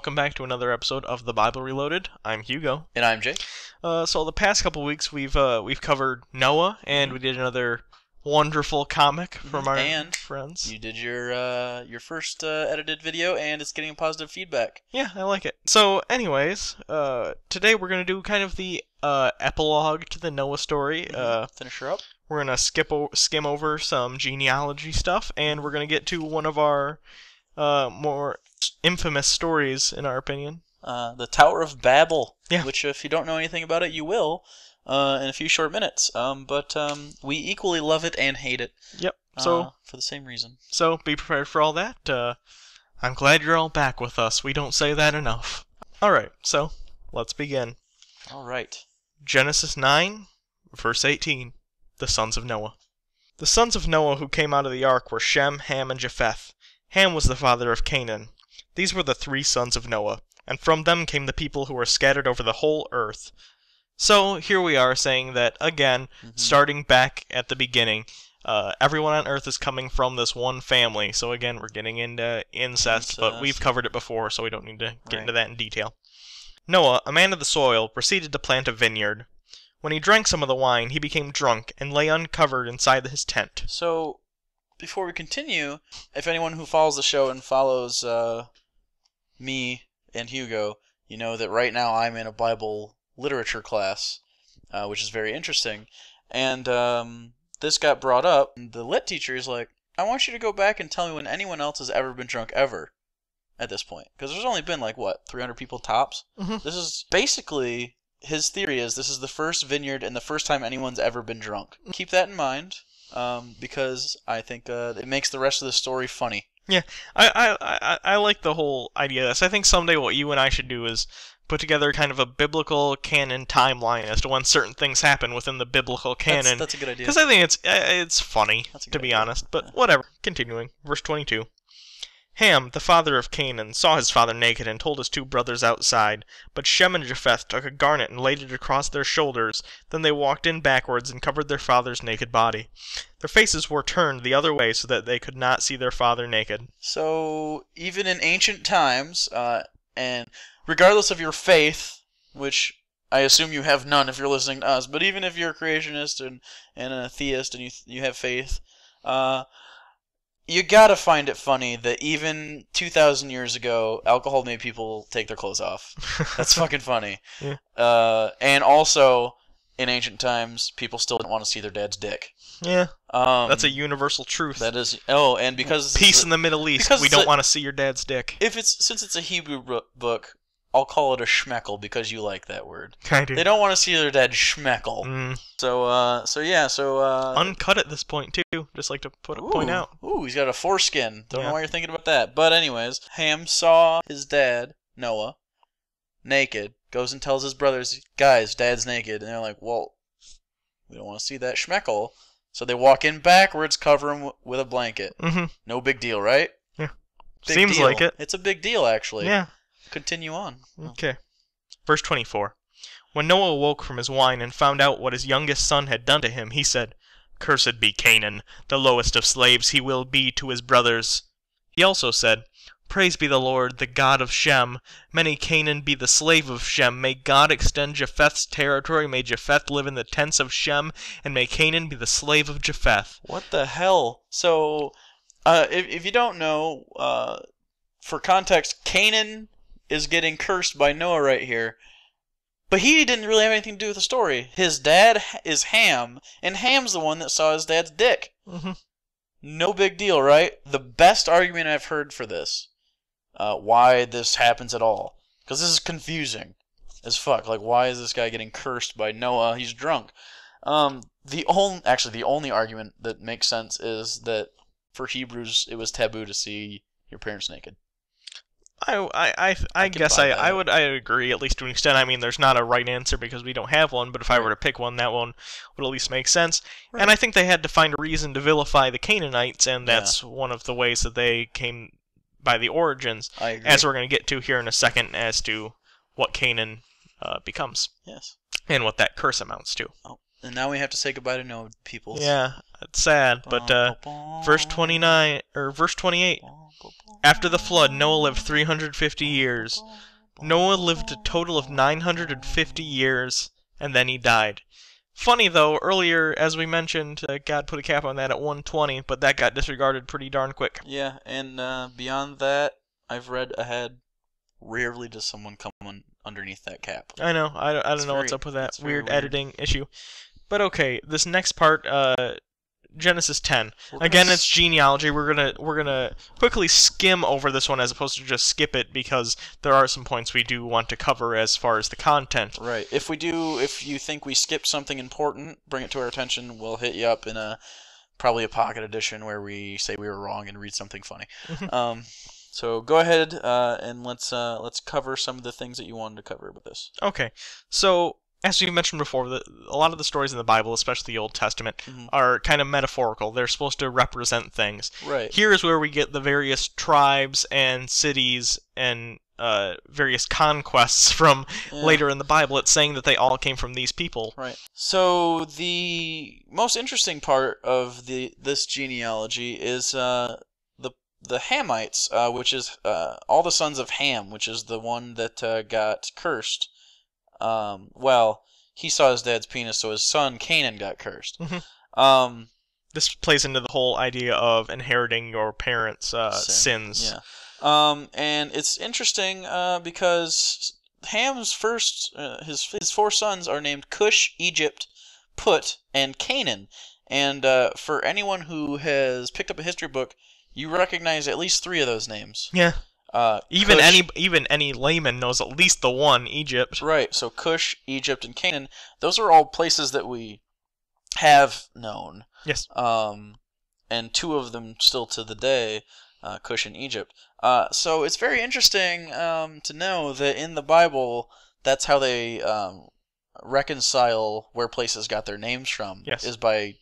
All right, everyone, welcome back to another episode of the Bible Reloaded. I'm Hugo. And I'm Jake. Uh, so the past couple weeks we've uh, we've covered Noah, and we did another wonderful comic from our And friends. You did your uh, your first uh, edited video, and it's getting positive feedback. Yeah, I like it. So, anyways, uh, today we're gonna do kind of the uh, epilogue to the Noah story. Uh, Finish her up. we're gonna skip o- skim over some genealogy stuff, and we're gonna get to one of our uh, more infamous stories, in our opinion. Uh, the Tower of Babel. Yeah. Which, if you don't know anything about it, you will uh, in a few short minutes. Um, but um, we equally love it and hate it. Yep. So. uh, for the same reason. So be prepared for all that. Uh, I'm glad you're all back with us. We don't say that enough. All right, so let's begin. All right. Genesis 9, verse 18. The sons of Noah. The sons of Noah who came out of the ark were Shem, Ham, and Japheth. Ham was the father of Canaan. These were the three sons of Noah, and from them came the people who were scattered over the whole earth. So here we are saying that again, Mhm. starting back at the beginning. Uh, everyone on Earth is coming from this one family. So again, we're getting into incest, but we've covered it before, so we don't need to get Right. into that in detail. Noah, a man of the soil, proceeded to plant a vineyard. When he drank some of the wine, he became drunk and lay uncovered inside his tent. So, before we continue, if anyone who follows the show and follows uh, me and Hugo, you know that right now I'm in a Bible literature class, uh, which is very interesting. And um, this got brought up. And the lit teacher is like, I want you to go back and tell me when anyone else has ever been drunk ever at this point. Because there's only been like, what, 300 people tops? Mhm. This is basically. His theory is this is the first vineyard and the first time anyone's ever been drunk. Keep that in mind um, because I think uh, it makes the rest of the story funny. I, I, I, I like the whole idea of this. I think someday what you and I should do is put together kind of a biblical canon timeline as to when certain things happen within the biblical canon. that's a good idea. Because I think it's uh, it's funny to be idea. honest, but whatever. Continuing, verse twenty-two. Ham, the father of Canaan, saw his father naked and told his two brothers outside. But Shem and Japheth took a garnet and laid it across their shoulders. Then they walked in backwards and covered their father's naked body. Their faces were turned the other way so that they could not see their father naked. So even in ancient times, uh, and regardless of your faith, which I assume you have none if you're listening to us, but even if you're a creationist and, and a theist and you you have faith, uh, you gotta find it funny that even 2,000 years ago, alcohol made people take their clothes off. That's fucking funny. Yeah. Uh, and also, in ancient times, people still didn't want to see their dad's dick. yeah, Um, that's a universal truth. that is oh, and because Peace a- in the Middle East. We don't a- want to see your dad's dick. if it's since it's a Hebrew book, I'll call it a schmeckle because you like that word. I do. They don't want to see their dad schmeckle. Mm, So uh, so yeah, so uh, uncut at this point too. Just like to put a point out. Ooh, he's got a foreskin. Don't Yeah. know why you're thinking about that. But anyways, Ham saw his dad Noah naked. Goes and tells his brothers, guys, dad's naked, and they're like, well, we don't want to see that schmeckle. So they walk in backwards, cover him w- with a blanket. hmm No big deal, right? Yeah. Big Seems deal. like it. It's a big deal, actually. Yeah. Continue on. Okay. Verse 24. When Noah awoke from his wine and found out what his youngest son had done to him, he said, Cursed be Canaan, the lowest of slaves he will be to his brothers. He also said, Praise be the Lord, the God of Shem. May Canaan be the slave of Shem. May God extend Japheth's territory. May Japheth live in the tents of Shem. And may Canaan be the slave of Japheth. What the hell? So, uh, if, if you don't know, uh, for context, Canaan is getting cursed by Noah right here. But he didn't really have anything to do with the story. His dad is Ham, and Ham's the one that saw his dad's dick. hmm No big deal, right? The best argument I've heard for this, uh, why this happens at all, because this is confusing as fuck. Like, why is this guy getting cursed by Noah? He's drunk. Um, the only, actually, the only argument that makes sense is that for Hebrews, it was taboo to see your parents naked. I, I, I, I, guess I, that. I would I agree at least to an extent. I mean, there's not a right answer because we don't have one. But if I were to pick one, that one would at least make sense. Right. And I think they had to find a reason to vilify the Canaanites, and that's one of the ways that they came by the origins, I agree. as we're going to get to here in a second, as to what Canaan uh, becomes yes. and what that curse amounts to. Oh, And now we have to say goodbye to no people. Yeah, it's sad, but uh, verse 29 or verse 28. After the flood, Noah lived 350 years. Noah lived a total of 950 years, and then he died. Funny though, earlier, as we mentioned, uh, God put a cap on that at 120, but that got disregarded pretty darn quick. Yeah, and uh, beyond that, I've read ahead. Rarely does someone come on underneath that cap. I know, I, I don't It's know what's up with that weird, weird. editing issue. But okay, this next part, uh, Genesis 10. Gonna Again, it's genealogy. We're gonna we're gonna quickly skim over this one as opposed to just skip it because there are some points we do want to cover as far as the content. Right. If we do, if you think we skipped something important, bring it to our attention. We'll hit you up in a probably a pocket edition where we say we were wrong and read something funny. um, so go ahead uh, and let's uh, let's cover some of the things that you wanted to cover with this. Okay, so as we mentioned before, the, a lot of the stories in the Bible, especially the Old Testament, Mhm. are kind of metaphorical. They're supposed to represent things. Right. Here is where we get the various tribes and cities and uh, various conquests from Yeah. later in the Bible. It's saying that they all came from these people. Right. So the most interesting part of the this genealogy is uh, the the Hamites, uh, which is uh, all the sons of Ham, which is the one that uh, got cursed. Um, well, he saw his dad's penis, so his son Canaan got cursed. Mhm. Um, This plays into the whole idea of inheriting your parents' uh, Sin, sins. Yeah. Um, and it's interesting uh, because Ham's first, uh, his his four sons are named Cush, Egypt, Put, and Canaan. And uh, for anyone who has picked up a history book, you recognize at least three of those names. Yeah. Uh, Even Cush- any even any layman knows at least the one Egypt. Right. So Cush, Egypt, and Canaan. Those are all places that we have known. Yes. um, and two of them still to the day, uh, Cush and Egypt. Uh, so it's very interesting um, to know that in the Bible, that's how they um, reconcile where places got their names from. Yes. is by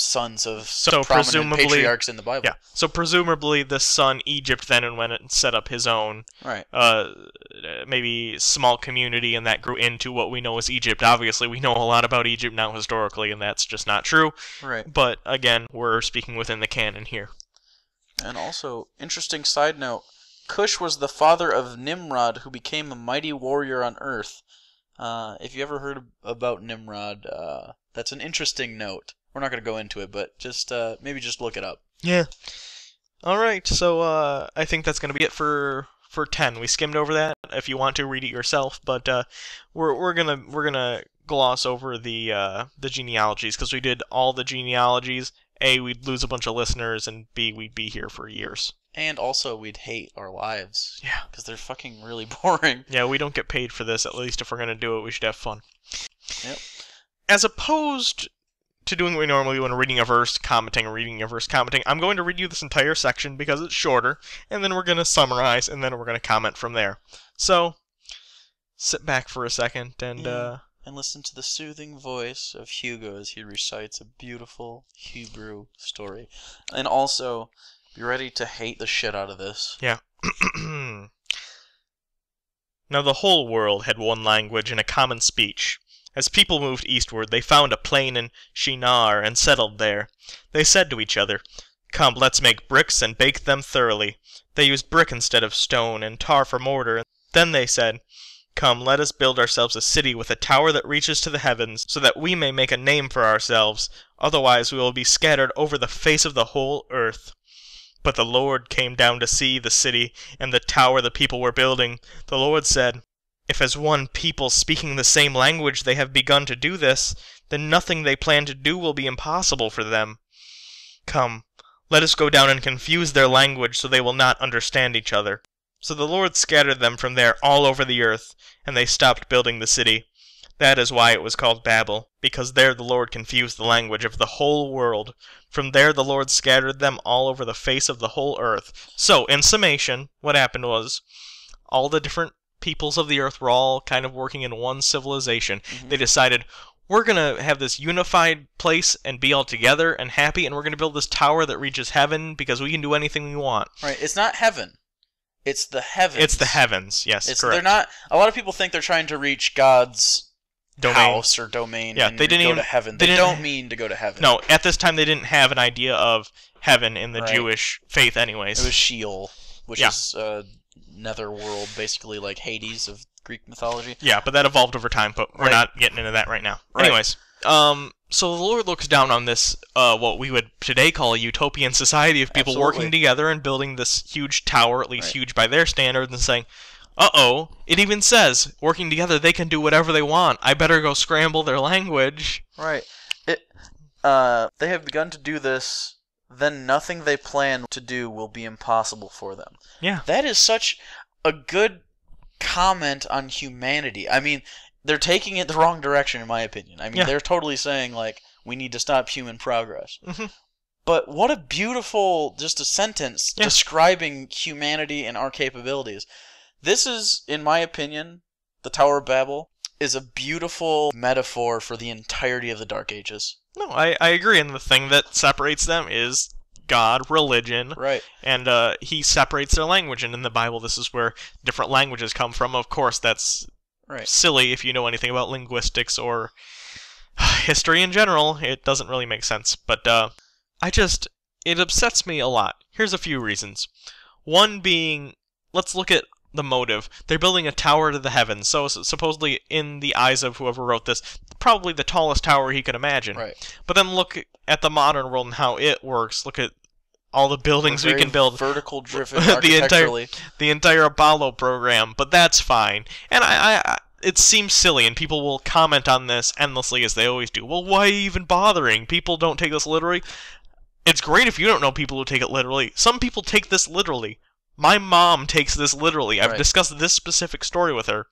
sons of So prominent presumably- patriarchs in the Bible. Yeah. So presumably the son Egypt then went and set up his own Right. uh maybe small community and that grew into what we know as Egypt. Obviously we know a lot about Egypt now historically and that's just not true. Right. But again, we're speaking within the canon here. And also, interesting side note Cush was the father of Nimrod, who became a mighty warrior on earth. Uh, if you ever heard about Nimrod, uh, that's an interesting note. We're not going to go into it, but just uh, maybe just look it up. Yeah. All right. So uh, I think that's going to be it for for 10. We skimmed over that. If you want to read it yourself, but uh, we're we're going to we're going to gloss over the uh, the genealogies because we did all the genealogies. A, we'd lose a bunch of listeners, and B, we'd be here for years. And also, we'd hate our lives. Yeah. Because they're fucking really boring. Yeah, we don't get paid for this. At least if we're going to do it, we should have fun. Yep. As opposed to doing what we normally do when reading a verse, commenting, reading a verse, commenting, I'm going to read you this entire section because it's shorter, and then we're going to summarize, and then we're going to comment from there. So, sit back for a second and, Yeah. uh, And listen to the soothing voice of Hugo as he recites a beautiful Hebrew story. And also, be ready to hate the shit out of this. Yeah. now the whole world had one language and a common speech. As people moved eastward, they found a plain in Shinar and settled there. They said to each other, Come, let's make bricks and bake them thoroughly. They used brick instead of stone, and tar for mortar. Then they said, Come, let us build ourselves a city with a tower that reaches to the heavens, so that we may make a name for ourselves. Otherwise we will be scattered over the face of the whole earth. But the Lord came down to see the city and the tower the people were building. The Lord said, If as one people speaking the same language they have begun to do this, then nothing they plan to do will be impossible for them. Come, let us go down and confuse their language so they will not understand each other. So the Lord scattered them from there all over the earth, and they stopped building the city. That is why it was called Babel, because there the Lord confused the language of the whole world. From there the Lord scattered them all over the face of the whole earth. So, in summation, what happened was all the different peoples of the earth were all kind of working in one civilization. Mhm. They decided, we're going to have this unified place and be all together and happy, and we're going to build this tower that reaches heaven because we can do anything we want. Right? It's not heaven. It's the heavens. It's the heavens, yes, It's correct. they're not. A lot of people think they're trying to reach God's domain. house or domain. Yeah, and they didn't go even- to heaven. they They, didn't- don't mean to go to heaven. No, at this time they didn't have an idea of heaven in the Right. Jewish faith, anyways. it was Sheol, which Yeah. is uh, netherworld, basically like Hades of Greek mythology. Yeah, but that evolved over time, but we're Right. not getting into that right now. Right. Anyways, um, so the Lord looks down on this, uh, what we would today call a utopian society of people Absolutely. working together and building this huge tower, at least Right. huge by their standards, and saying, uh oh, it even says, working together they can do whatever they want. I better go scramble their language. Right. It. Uh, they have begun to do this. Then nothing they plan to do will be impossible for them. Yeah. That is such a good comment on humanity. I mean, they're taking it the wrong direction, in my opinion. I mean, Yeah. they're totally saying like we need to stop human progress. Mhm. But what a beautiful, just a sentence Yeah. describing humanity and our capabilities. This is, in my opinion, the Tower of Babel is a beautiful metaphor for the entirety of the Dark Ages. No, I, I agree, and the thing that separates them is God, religion, Right. and uh, he separates their language. And in the Bible, this is where different languages come from. Of course, that's Right. silly if you know anything about linguistics or history in general. It doesn't really make sense. But uh, I just, it upsets me a lot. Here's a few reasons. One being, let's look at the motive. They're building a tower to the heavens. So supposedly, in the eyes of whoever wrote this, probably the tallest tower he could imagine. Right. But then look at the modern world and how it works. Look at all the buildings we can build Vertical driven The entire- the entire Apollo program, but that's fine. And I, I, I it seems silly, and people will comment on this endlessly as they always do. Well, why even bothering? People don't take this literally. It's great if you don't know people who take it literally. Some people take this literally. My mom takes this literally. I've Right. discussed this specific story with her.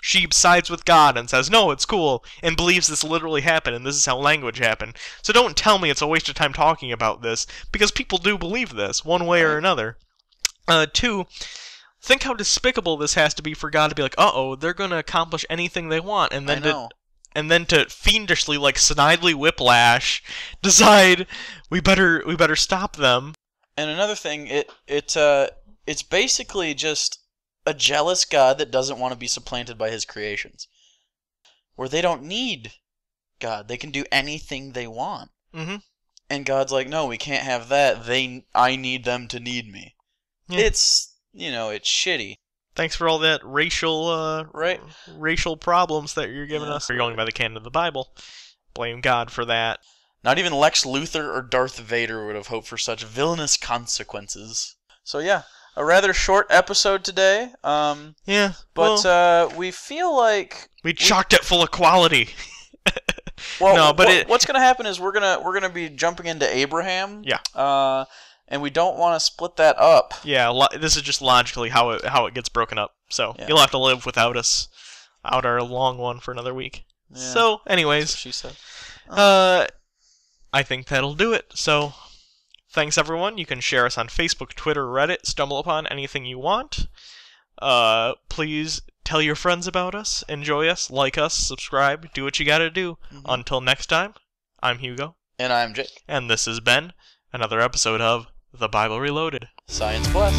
She sides with God and says, no, it's cool, and believes this literally happened, and this is how language happened. So don't tell me it's a waste of time talking about this, because people do believe this, one way or another. Uh, two, think how despicable this has to be for God to be like, uh oh, they're going to accomplish anything they want, and then to and then to fiendishly like Snidely Whiplash decide we better we better stop them. And another thing, it it uh it's basically just a jealous god that doesn't want to be supplanted by his creations. Where they don't need God. They can do anything they want. Mm-hmm. And God's like, "No, we can't have that. They I need them to need me." Yeah. It's, you know, it's shitty. Thanks for all that racial uh Right. racial problems that you're giving Yeah. us. You're going by the canon of the Bible. Blame God for that. Not even Lex Luthor or Darth Vader would have hoped for such villainous consequences. So yeah, a rather short episode today. Um, Yeah, but well, uh, we feel like we chocked it full of quality. Well, No, but what- it- what's going to happen is we're gonna we're gonna be jumping into Abraham. Yeah. Uh, and we don't want to split that up. Yeah, lo- this is just logically how it how it gets broken up. So Yeah. you'll have to live without us out our long one for another week. Yeah, So, anyways, she said. uh, I think that'll do it. So, thanks everyone. You can share us on Facebook, Twitter, Reddit, StumbleUpon anything you want. Uh, please tell your friends about us, enjoy us, like us, subscribe, do what you gotta do. Mhm. Until next time, I'm Hugo, And I'm Jake. and this has been another episode of The Bible Reloaded. Science Plus.